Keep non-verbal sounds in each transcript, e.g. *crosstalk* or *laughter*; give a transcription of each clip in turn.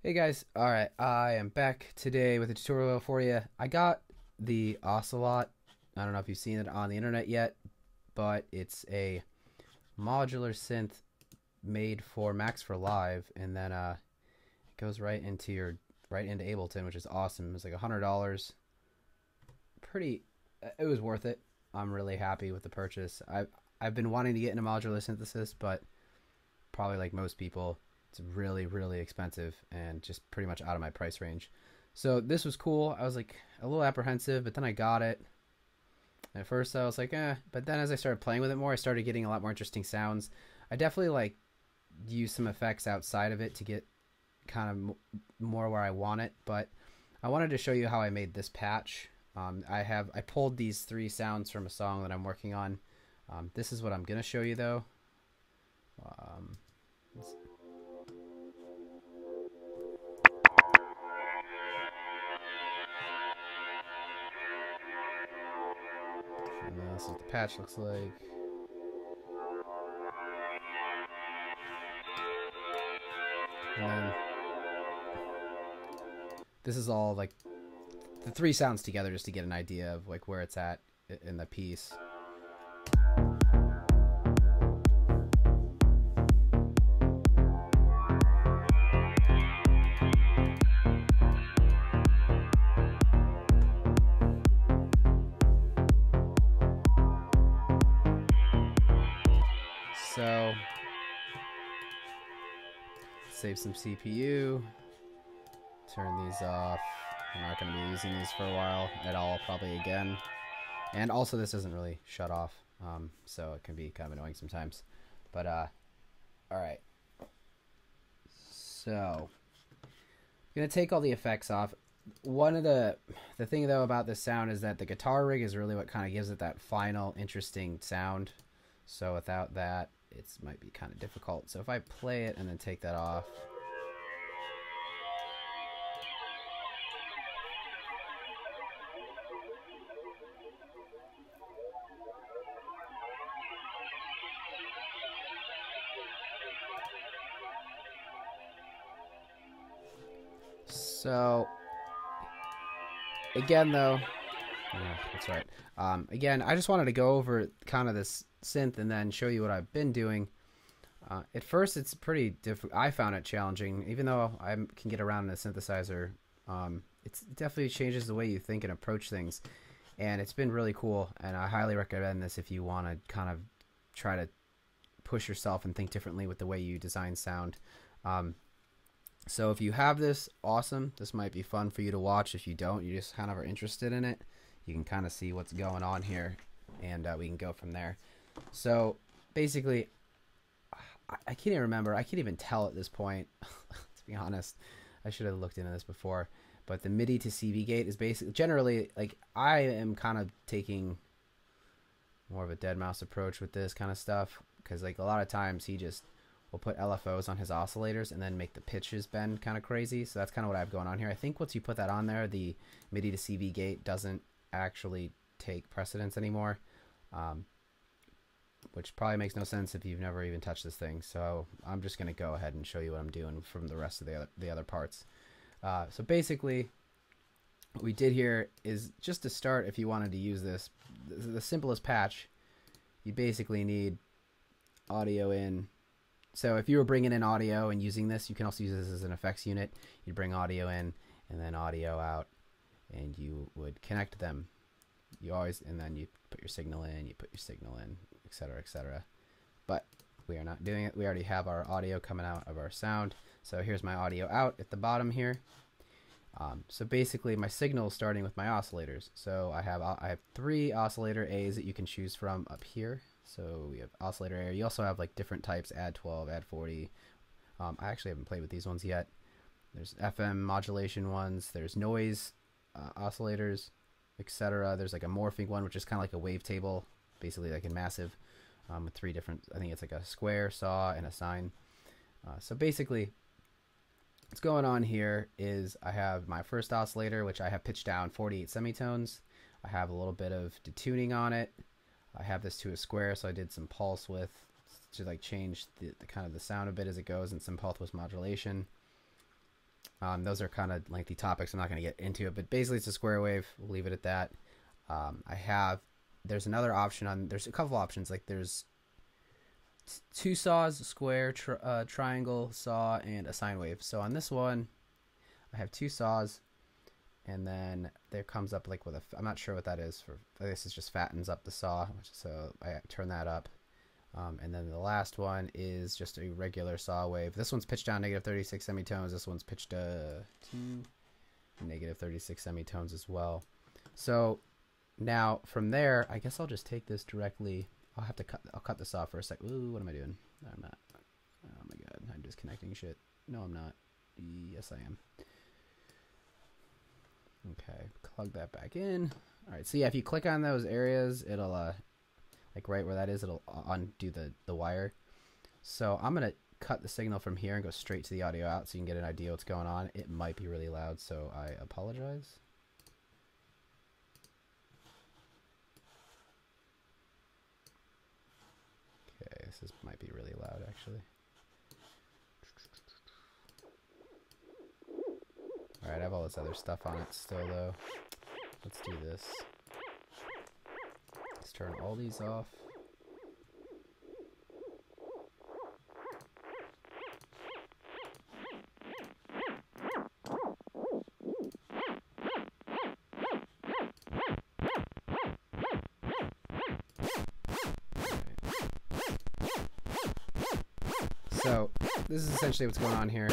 Hey guys, alright, I am back today with a tutorial for you. I got the OSCiLLOT, I don't know if you've seen it on the internet yet, but it's a modular synth made for Max for Live, and then uh, it goes right into your, right into Ableton, which is awesome. It's like a $100. Pretty, it was worth it. I'm really happy with the purchase. I've, I've been wanting to get into modular synthesis, but probably like most people, it's really, really expensive and just pretty much out of my price range. So this was cool. I was like a little apprehensive, but then I got it. At first, I was like, eh. But then as I started playing with it more, I started getting a lot more interesting sounds. I definitely like use some effects outside of it to get kind of more where I want it. But I wanted to show you how I made this patch. Um, I have I pulled these three sounds from a song that I'm working on. Um, this is what I'm gonna show you though. Um, this is what the patch looks like. And then this is all like the three sounds together just to get an idea of like where it's at in the piece. So save some CPU, turn these off. I'm not going to be using these for a while at all, probably again. And also this doesn't really shut off, um, so it can be kind of annoying sometimes. But, uh, alright. So, I'm going to take all the effects off. One of the, the thing though about this sound is that the guitar rig is really what kind of gives it that final interesting sound. So without that, it might be kind of difficult. So if I play it and then take that off. So again though, yeah, that's right. Um, again, I just wanted to go over kind of this synth and then show you what I've been doing. Uh, at first, it's pretty difficult. I found it challenging, even though I can get around in a synthesizer. Um, it definitely changes the way you think and approach things, and it's been really cool. And I highly recommend this if you want to kind of try to push yourself and think differently with the way you design sound. Um, so if you have this, awesome. This might be fun for you to watch. If you don't, you just kind of are interested in it, you can kind of see what's going on here, and uh, we can go from there. So basically, I, I can't even remember. I can't even tell at this point. *laughs* to be honest, I should have looked into this before. But the MIDI to CV gate is basically generally like I am kind of taking more of a deadmau5 approach with this kind of stuff because like a lot of times he just will put LFOs on his oscillators and then make the pitches bend kind of crazy. So that's kind of what I have going on here. I think once you put that on there, the MIDI to CV gate doesn't actually take precedence anymore. Um, which probably makes no sense if you've never even touched this thing. So I'm just going to go ahead and show you what I'm doing from the rest of the other, the other parts. Uh, so basically, what we did here is just to start, if you wanted to use this, the simplest patch, you basically need audio in. So if you were bringing in audio and using this, you can also use this as an effects unit. You'd bring audio in and then audio out, and you would connect them. You always, and then you put your signal in, you put your signal in, etc., etc. But we are not doing it. We already have our audio coming out of our sound. So here's my audio out at the bottom here. Um, so basically, my signal is starting with my oscillators. So I have I have three oscillator A's that you can choose from up here. So we have oscillator A. You also have like different types: add 12, add 40. Um, I actually haven't played with these ones yet. There's FM modulation ones. There's noise uh, oscillators, etc. There's like a morphing one, which is kind of like a wavetable basically like a massive um, with three different, I think it's like a square, saw, and a sine. Uh, so basically, what's going on here is I have my first oscillator, which I have pitched down 48 semitones. I have a little bit of detuning on it. I have this to a square, so I did some pulse width to like change the, the kind of the sound a bit as it goes, and some pulse width modulation. Um, those are kind of lengthy topics. I'm not going to get into it, but basically it's a square wave. We'll leave it at that. Um, I have there's another option on there's a couple options like there's two saws, square, tri- uh, triangle saw, and a sine wave. So on this one, I have two saws, and then there comes up like with a I'm not sure what that is for. This is just fattens up the saw, so I turn that up. Um, and then the last one is just a regular saw wave. This one's pitched down negative 36 semitones. This one's pitched uh, to negative 36 semitones as well. So now from there, I guess I'll just take this directly. I'll have to cut. I'll cut this off for a sec. Ooh, what am I doing? I'm not. Oh my god, I'm disconnecting shit. No, I'm not. Yes, I am. Okay, plug that back in. All right, so yeah, if you click on those areas, it'll uh, like right where that is, it'll undo the the wire. So I'm gonna cut the signal from here and go straight to the audio out, so you can get an idea what's going on. It might be really loud, so I apologize. Okay, this is, might be really loud actually. Alright, I have all this other stuff on it still though. Let's do this. Let's turn all these off. So, this is essentially what's going on here.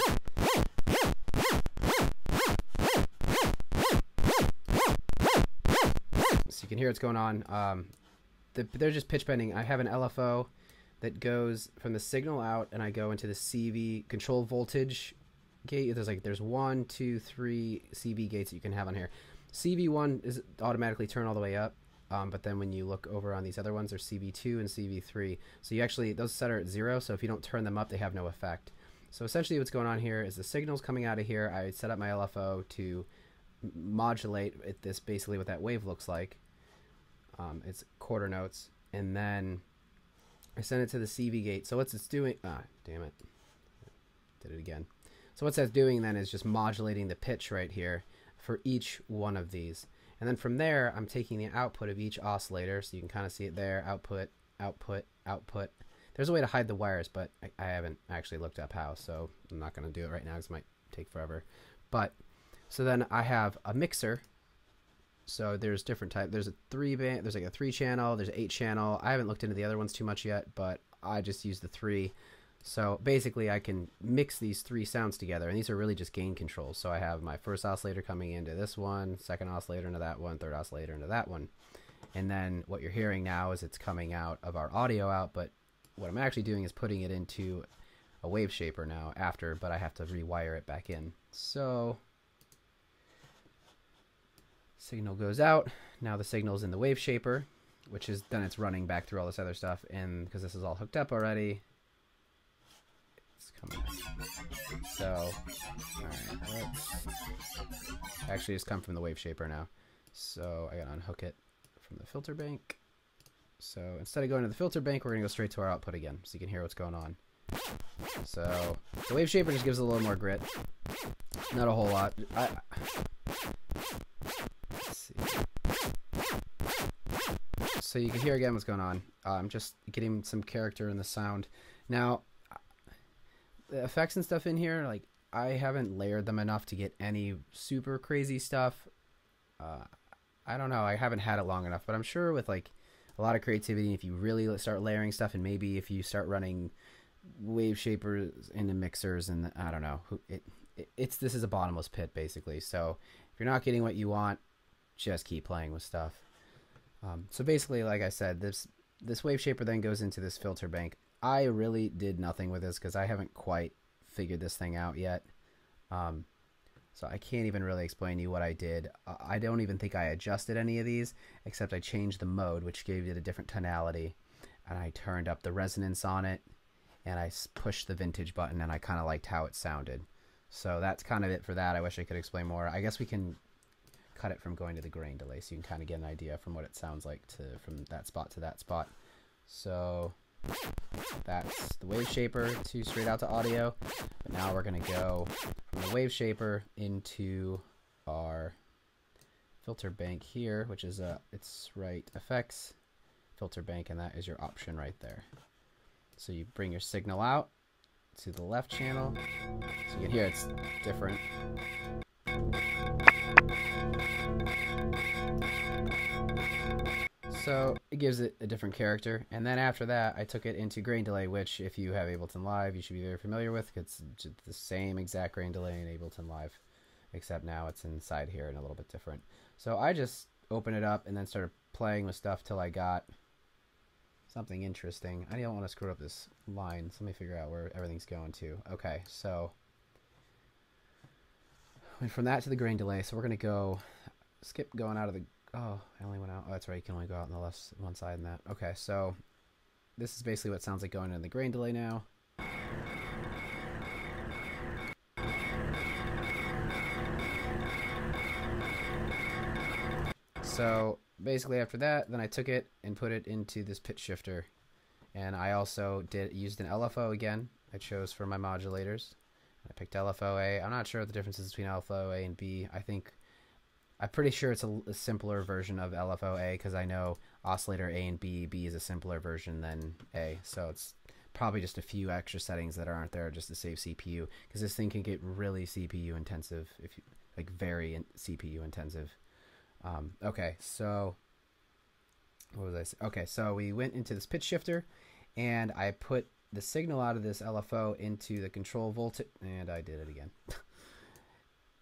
So you can hear what's going on. Um, the, they're just pitch bending. I have an LFO that goes from the signal out, and I go into the CV control voltage gate. There's like there's one, two, three CV gates that you can have on here. CV1 is automatically turn all the way up. Um, but then when you look over on these other ones, there's CV2 and CV3. So you actually, those set are at zero. So if you don't turn them up, they have no effect. So essentially what's going on here is the signal's coming out of here. I set up my LFO to modulate it, this basically what that wave looks like. Um, it's quarter notes. And then I send it to the CV gate. So what's it's doing, ah, damn it. Did it again. So what that's doing then is just modulating the pitch right here for each one of these. And then from there, I'm taking the output of each oscillator, so you can kind of see it there, output, output, output. There's a way to hide the wires, but I, I haven't actually looked up how, so I'm not going to do it right now because it might take forever. But, so then I have a mixer. So there's different type. There's a three band, there's like a three channel, there's an eight channel. I haven't looked into the other ones too much yet, but I just use the three. So basically, I can mix these three sounds together, and these are really just gain controls. So I have my first oscillator coming into this one, second oscillator into that one, third oscillator into that one. And then what you're hearing now is it's coming out of our audio out, but what I'm actually doing is putting it into a wave shaper now after, but I have to rewire it back in. So signal goes out. Now the signal's in the wave shaper, which is then it's running back through all this other stuff. And because this is all hooked up already, coming. So, alright, let's actually just come from the wave shaper now. So I gotta unhook it from the filter bank. So instead of going to the filter bank, we're gonna go straight to our output again, so you can hear what's going on. So the wave shaper just gives a little more grit. Not a whole lot. I. So you can hear again what's going on. I'm um, just getting some character in the sound. Now, effects and stuff in here, like I haven't layered them enough to get any super crazy stuff. Uh, I don't know. I haven't had it long enough, but I'm sure with like a lot of creativity, if you really start layering stuff, and maybe if you start running wave shapers into mixers, and I don't know, it it's this is a bottomless pit basically. So if you're not getting what you want, just keep playing with stuff. Um, so basically, like I said, this this wave shaper then goes into this filter bank. I really did nothing with this because I haven't quite figured this thing out yet. Um, so I can't even really explain to you what I did. I don't even think I adjusted any of these, except I changed the mode, which gave it a different tonality. And I turned up the resonance on it, and I pushed the vintage button, and I kind of liked how it sounded. So that's kind of it for that. I wish I could explain more. I guess we can cut it from going to the grain delay, so you can kind of get an idea from what it sounds like to from that spot to that spot. So That's the wave shaper to straight out to audio. But now we're to go from the wave shaper into our filter bank here, which is a, it's right effects filter bank, and that is your option right there. So you bring your signal out to the left channel. So you can hear it's different. So it gives it a different character. And then after that, I took it into grain delay, which if you have Ableton Live, you should be very familiar with. It's the same exact grain delay in Ableton Live, except now it's inside here and a little bit different. So I just opened it up and then started playing with stuff till I got something interesting. I don't want to screw up this line, so let me figure out where everything's going to. Okay, so went from that to the grain delay. So we're going to go, skip going out of the Oh, I only went out. Oh, that's right. You can only go out on the left one side and that. Okay, so this is basically what sounds like going in the grain delay now. So basically after that, then I took it and put it into this pitch shifter. And I also did used an LFO again. I chose for my modulators. I picked LFO A. I'm not sure what the difference is between LFO A and B. I think I'm pretty sure it's a, a simpler version of LFO-A because I know oscillator A and B. B is a simpler version than A, so it's probably just a few extra settings that aren't there just to save CPU because this thing can get really CPU intensive if you like very in, CPU intensive. Um, okay, so what was I say? Okay, so we went into this pitch shifter and I put the signal out of this LFO into the control voltage, and I did it again. *laughs*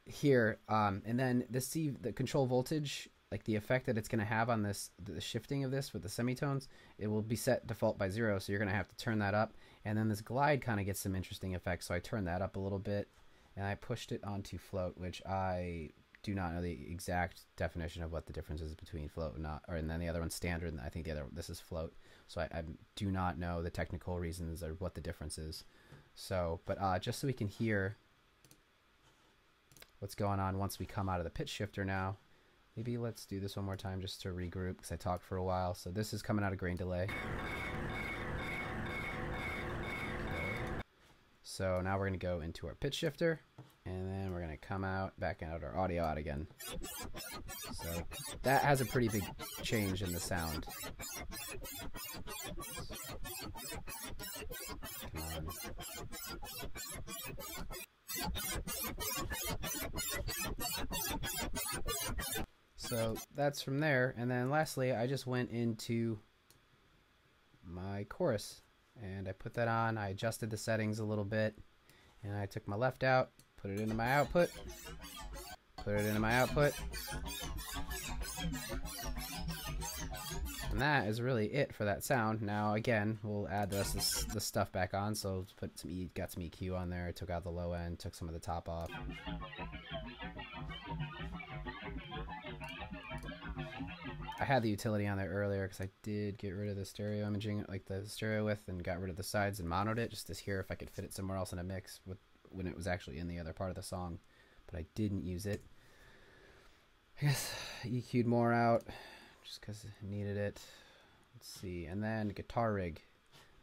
here, um, and then the C, the control voltage, like the effect that it's going to have on this, the shifting of this with the semitones, it will be set default by zero. So you're going to have to turn that up. And then this glide kind of gets some interesting effects. So I turned that up a little bit and I pushed it onto float, which I do not know the exact definition of what the difference is between float and not, or and then the other one's standard, and I think the other this is float. So I, I do not know the technical reasons or what the difference is. So, but uh, just so we can hear what's going on once we come out of the pitch shifter now. Maybe let's do this one more time just to regroup because I talked for a while. So this is coming out of grain delay. So now we're going to go into our pitch shifter and then we're going to come out, back out our audio out again. So that has a pretty big change in the sound. So that's from there. And then lastly, I just went into my chorus and I put that on. I adjusted the settings a little bit and I took my left out, put it into my output, put it into my output. And that is really it for that sound. Now again, we'll add the rest of the stuff back on. So put some e, got some EQ on there, took out the low end, took some of the top off. I had the utility on there earlier because I did get rid of the stereo imaging, like the stereo width, and got rid of the sides and monoed it just to hear if I could fit it somewhere else in a mix with when it was actually in the other part of the song. But I didn't use it. I guess EQ'd more out just because I needed it. Let's see. And then guitar rig.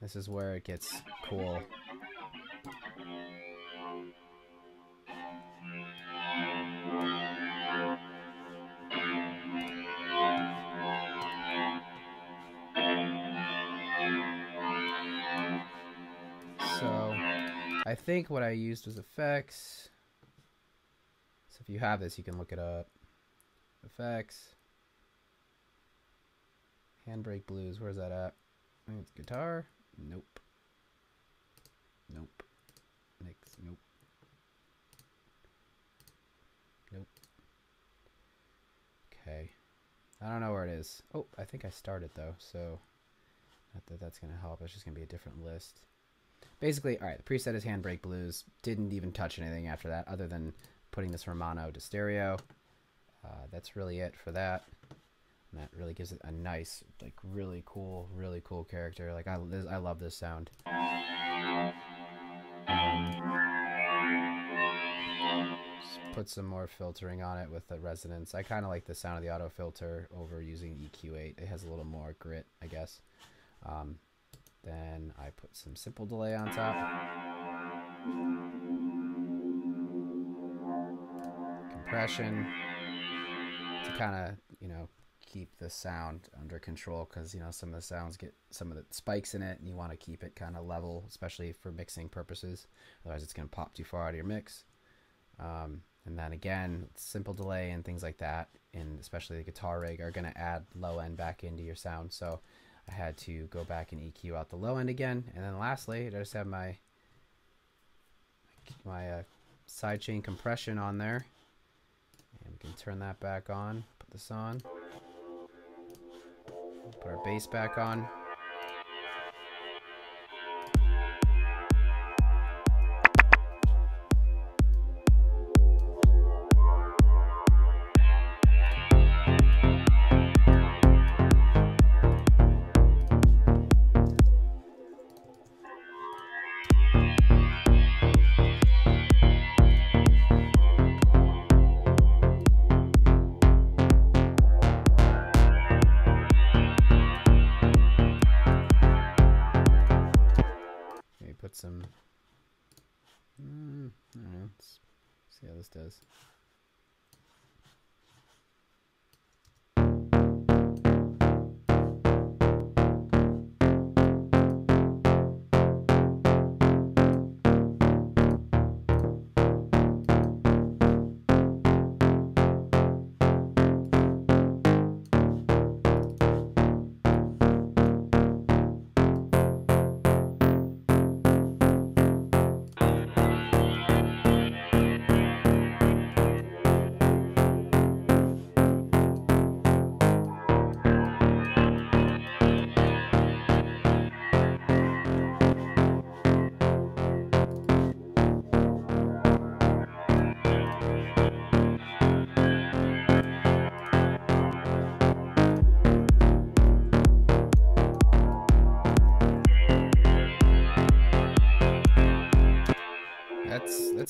This is where it gets cool. I think what I used was effects. So if you have this, you can look it up. Effects. Handbrake blues. Where's that at? I think it's guitar. Nope. Nope. Nope. Nope. Okay. I don't know where it is. Oh, I think I started though, so not that that's going to help. It's just going to be a different list. Basically, all right, the preset is Handbrake Blues. Didn't even touch anything after that other than putting this from mono to stereo. Uh, that's really it for that. And that really gives it a nice, like, really cool, really cool character. Like, I, this, I love this sound. Um, put some more filtering on it with the resonance. I kind of like the sound of the auto filter over using EQ8. It has a little more grit, I guess. Um, then I put some simple delay on top. Compression to kind of, you know, keep the sound under control because, you know, some of the sounds get some of the spikes in it and you want to keep it kind of level, especially for mixing purposes. Otherwise, it's going to pop too far out of your mix. Um, and then again, simple delay and things like that, and especially the guitar rig, are going to add low end back into your sound. So I had to go back and EQ out the low end again. And then lastly, I just have my my uh, sidechain compression on there. And we can turn that back on, put this on. Put our bass back on.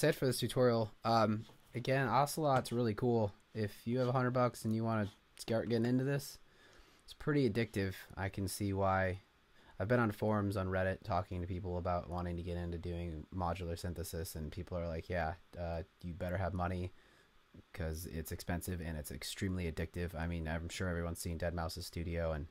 That's it for this tutorial. Um, again, OSCiLLOT's really cool. If you have a hundred bucks and you want to start getting into this, it's pretty addictive. I can see why. I've been on forums on Reddit talking to people about wanting to get into doing modular synthesis, and people are like, "Yeah, uh, you better have money because it's expensive and it's extremely addictive." I mean, I'm sure everyone's seen deadmau5's studio, and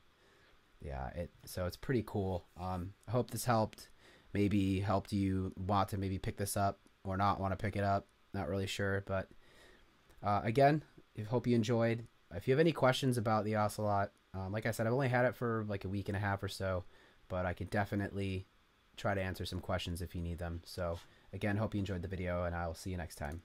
yeah, it so it's pretty cool. Um, I hope this helped maybe helped you want to maybe pick this up or not want to pick it up. Not really sure, but uh, again, I hope you enjoyed. If you have any questions about the OSCiLLOT, um, like I said, I've only had it for like a week and a half or so, but I could definitely try to answer some questions if you need them. So again, hope you enjoyed the video, and I'll see you next time.